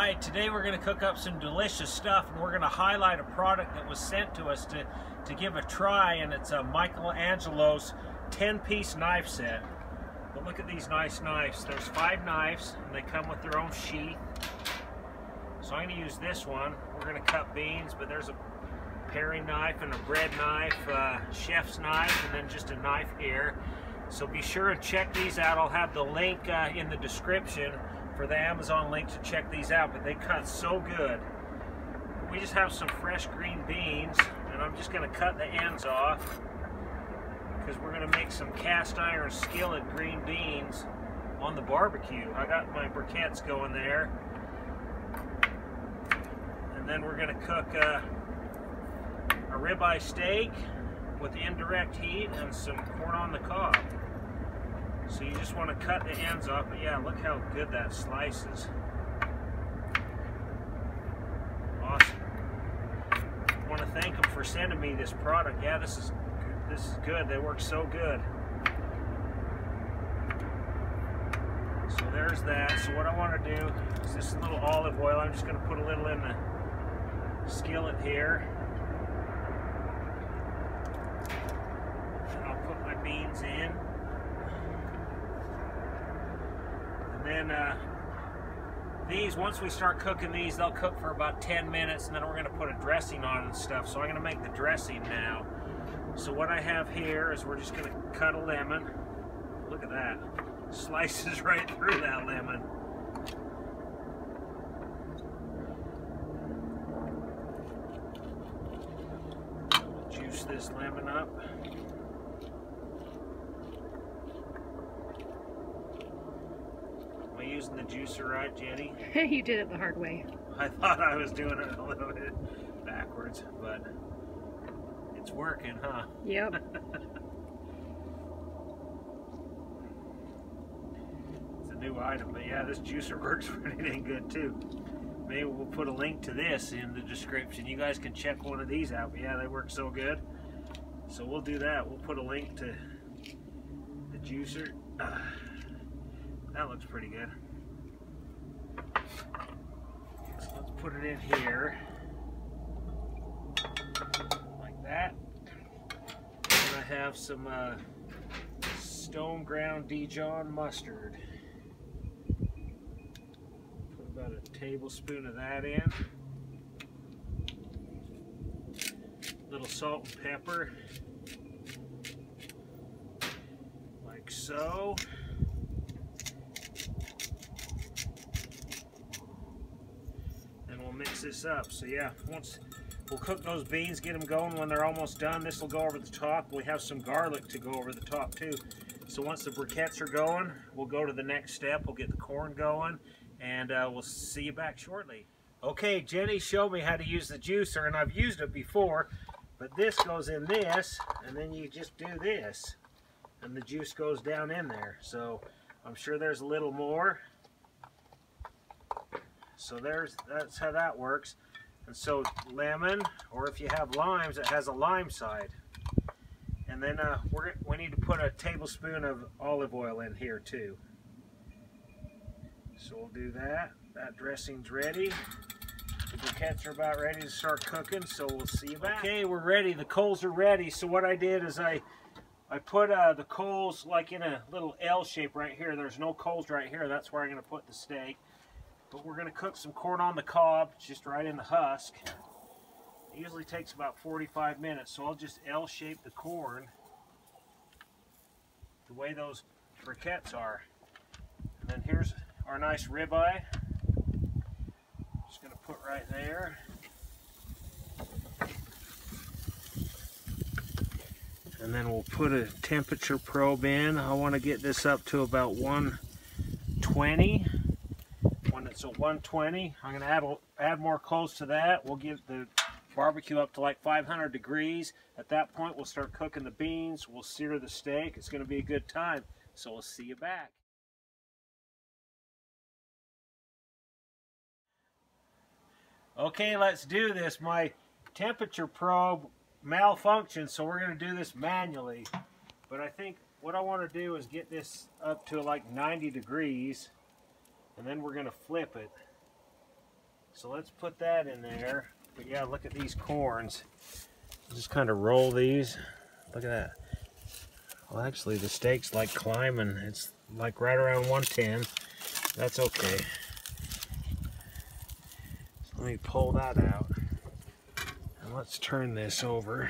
Today we're going to cook up some delicious stuff and we're going to highlight a product that was sent to us to, to give a try and it's a Michelangelo's 10-piece knife set. But look at these nice knives. There's five knives and they come with their own sheath. So I'm going to use this one. We're going to cut beans, but there's a paring knife and a bread knife, uh, chef's knife, and then just a knife here. So be sure and check these out. I'll have the link uh, in the description for the Amazon link to check these out, but they cut so good. We just have some fresh green beans, and I'm just going to cut the ends off because we're going to make some cast iron skillet green beans on the barbecue. I got my briquettes going there. And then we're going to cook uh, a ribeye steak with indirect heat and some corn on the cob. So you just want to cut the ends off, but yeah, look how good that slices. Awesome. I want to thank them for sending me this product. Yeah, this is this is good. They work so good. So there's that. So what I want to do is this little olive oil. I'm just going to put a little in the skillet here. And I'll put my beans in. Then uh, these, once we start cooking these, they'll cook for about 10 minutes and then we're gonna put a dressing on and stuff. So I'm gonna make the dressing now. So what I have here is we're just gonna cut a lemon. Look at that. Slices right through that lemon. Juice this lemon up. The juicer right, Jenny? you did it the hard way. I thought I was doing it a little bit backwards, but it's working, huh? Yep. it's a new item, but yeah, this juicer works pretty dang good too. Maybe we'll put a link to this in the description. You guys can check one of these out. But yeah, they work so good. So we'll do that. We'll put a link to the juicer. Uh, that looks pretty good. So let's put it in here. Like that. And I have some uh, stone ground Dijon mustard. Put about a tablespoon of that in. A little salt and pepper. Like so. This up. So yeah, once we'll cook those beans, get them going when they're almost done. This will go over the top. We have some garlic to go over the top too. So once the briquettes are going, we'll go to the next step. We'll get the corn going and uh, we'll see you back shortly. Okay, Jenny showed me how to use the juicer and I've used it before, but this goes in this and then you just do this and the juice goes down in there. So I'm sure there's a little more so there's that's how that works. And so lemon, or if you have limes, it has a lime side. And then uh, we're, we need to put a tablespoon of olive oil in here too. So we'll do that. That dressing's ready. The briquettes are about ready to start cooking, so we'll see back. Okay, we're ready. The coals are ready. So what I did is I I put uh, the coals like in a little L shape right here. There's no coals right here. That's where I'm going to put the steak. But we're going to cook some corn on the cob, just right in the husk. It usually takes about 45 minutes, so I'll just L-shape the corn the way those briquettes are. And then here's our nice ribeye. Just going to put right there. And then we'll put a temperature probe in. I want to get this up to about 120 at 120. I'm going to add, add more coals to that. We'll get the barbecue up to like 500 degrees. At that point, we'll start cooking the beans. We'll sear the steak. It's going to be a good time. So we'll see you back. Okay, let's do this. My temperature probe malfunctioned, so we're going to do this manually. But I think what I want to do is get this up to like 90 degrees and then we're going to flip it So let's put that in there. But yeah, look at these corns. Just kind of roll these. Look at that. Well, actually, the steak's like climbing. It's like right around 110. That's okay. So let me pull that out. And let's turn this over.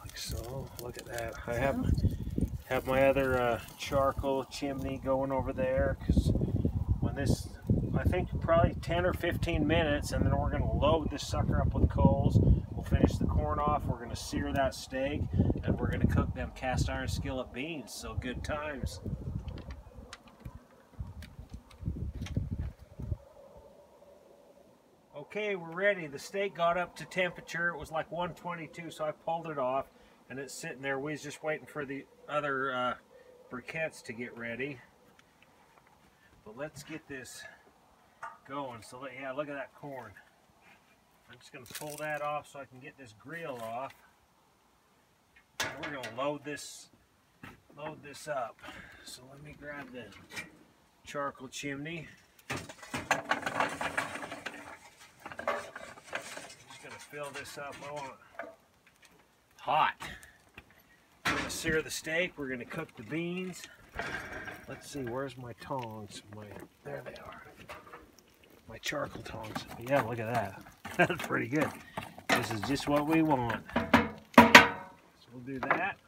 Like so. Look at that. I have have my other uh, charcoal chimney going over there because when this I think probably 10 or 15 minutes and then we're going to load this sucker up with coals. We'll finish the corn off. We're going to sear that steak and we're going to cook them cast iron skillet beans. So good times. Okay, we're ready. The steak got up to temperature. It was like 122, so I pulled it off and it's sitting there. We was just waiting for the other uh, briquettes to get ready. But let's get this going. So yeah, look at that corn. I'm just going to pull that off so I can get this grill off. And we're going to load this load this up. So let me grab the charcoal chimney. I'm just going to fill this up. I want hot. Sear the steak. We're going to cook the beans. Let's see, where's my tongs? My There they are my charcoal tongs. Yeah, look at that. That's pretty good. This is just what we want. So we'll do that.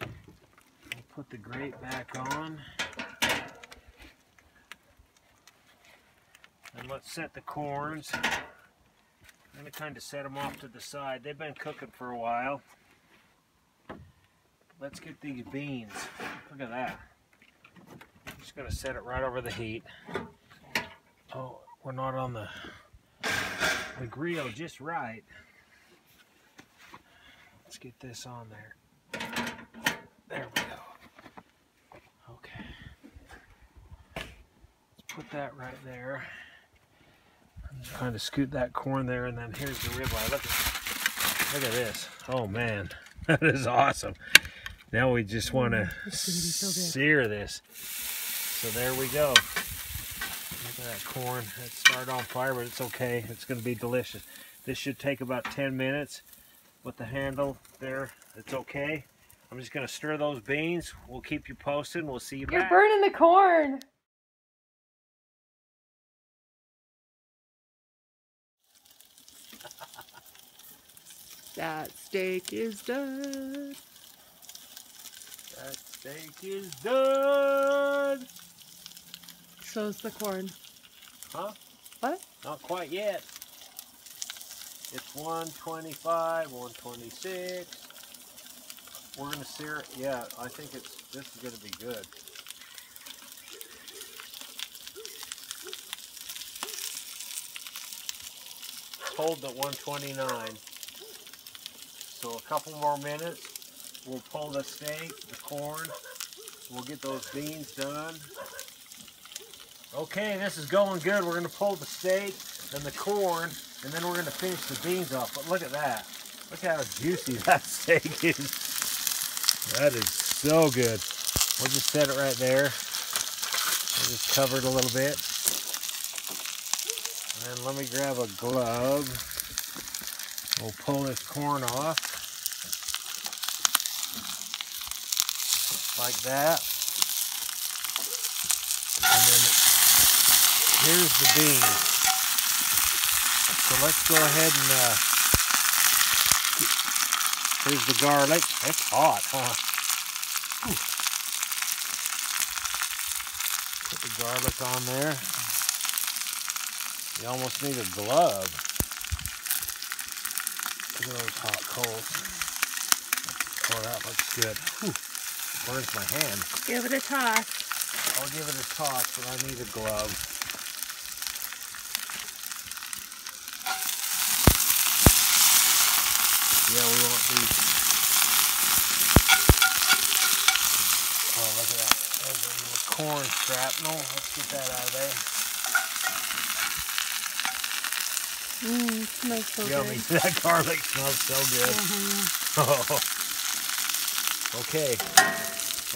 We'll put the grate back on. And let's set the corns. I'm going to kind of set them off to the side. They've been cooking for a while. Let's get these beans. Look at that. I'm just going to set it right over the heat. Oh, we're not on the, the grill just right. Let's get this on there. There we go. Okay. Let's put that right there. I'm kind of scoot that corn there, and then here's the ribeye. Look at, look at this. Oh man, that is awesome. Now we just want to sear this. So there we go. Look at that corn. It started on fire, but it's okay. It's going to be delicious. This should take about 10 minutes with the handle there. It's okay. I'm just going to stir those beans. We'll keep you posted. We'll see you back. You're back. burning the corn. that steak is done. Steak is done. So's the corn. Huh? What? Not quite yet. It's 125, 126. We're gonna sear it. Yeah, I think it's this is gonna be good. Hold at 129. So a couple more minutes. We'll pull the steak, the corn. We'll get those beans done. Okay, this is going good. We're going to pull the steak and the corn, and then we're going to finish the beans off. But look at that. Look how juicy that steak is. That is so good. We'll just set it right there. We'll just cover it a little bit. And let me grab a glove. We'll pull this corn off. Like that. And then here's the beans. So let's go ahead and uh, here's the garlic. It's hot, huh? Put the garlic on there. You almost need a glove. Look at those hot coals. Oh, that looks good. Whew. Burns my hand. Give it a toss. I'll give it a toss, but I need a glove. Yeah, we want these. Oh, look at that. There's a little corn shrapnel. Let's get that out of there. Mmm, smells so Yummy. good. That garlic smells so good. Mhm. Oh. Okay.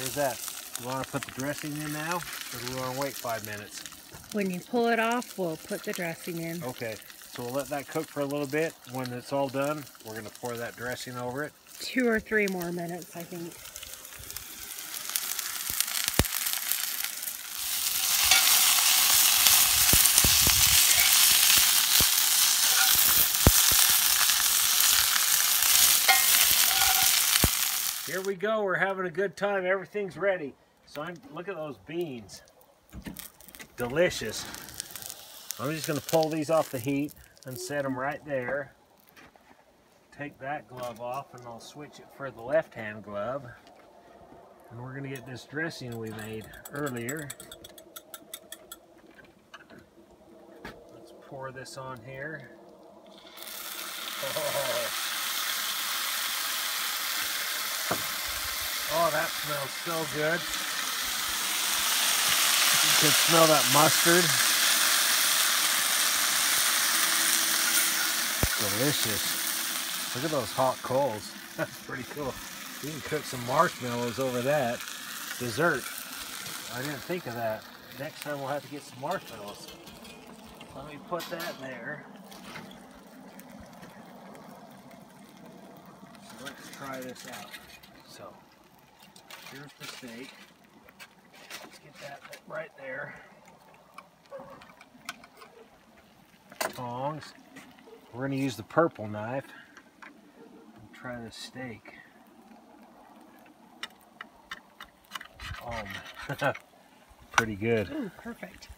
There's that. You want to put the dressing in now? Or do we want to wait five minutes? When you pull it off, we'll put the dressing in. Okay, so we'll let that cook for a little bit. When it's all done, we're gonna pour that dressing over it. Two or three more minutes, I think. Here we go, we're having a good time. Everything's ready. So I'm, look at those beans. Delicious. I'm just gonna pull these off the heat and set them right there. Take that glove off and I'll switch it for the left-hand glove. And we're gonna get this dressing we made earlier. Let's pour this on here. Oh. Oh, that smells so good. You can smell that mustard. Delicious. Look at those hot coals. That's pretty cool. You can cook some marshmallows over that. Dessert. I didn't think of that. Next time we'll have to get some marshmallows. Let me put that there. So let's try this out. So. Here's the steak. Let's get that right there. Tongs. We're going to use the purple knife. And try the steak. Oh, pretty good. Ooh, perfect.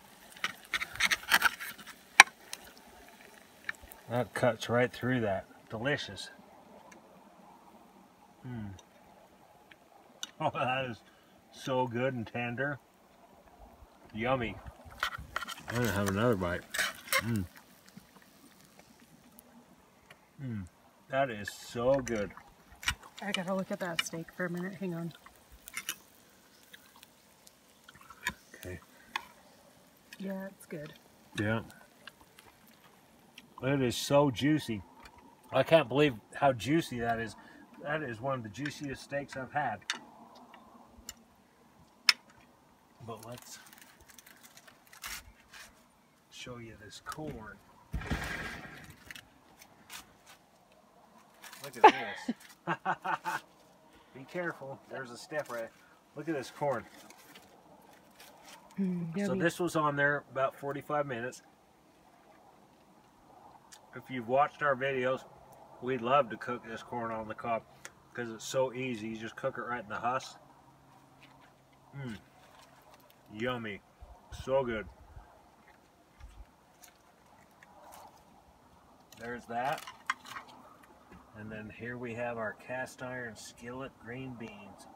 That cuts right through that. Delicious. Mmm. Oh, that is so good and tender. Yummy. I'm gonna have another bite. Mmm. Mmm. That is so good. I gotta look at that steak for a minute. Hang on. Okay. Yeah, it's good. Yeah. It is so juicy. I can't believe how juicy that is. That is one of the juiciest steaks I've had. But let's show you this corn. Look at this. Be careful. There's a step right. Look at this corn. Mm, So this was on there about 45 minutes. If you've watched our videos, we love to cook this corn on the cob because it's so easy. You just cook it right in the husk. Mmm. Yummy. So good. There's that. And then here we have our cast iron skillet green beans.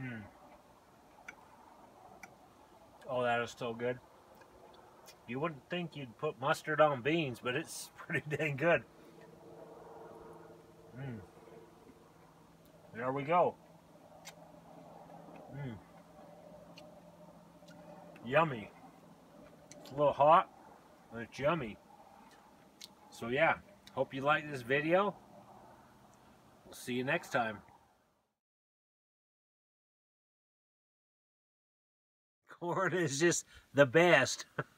Mm. Oh, that is so good. You wouldn't think you'd put mustard on beans, but it's pretty dang good. Mm. There we go. Mm. Yummy. It's a little hot, but it's yummy. So yeah, hope you like this video. We'll see you next time. Corn is just the best.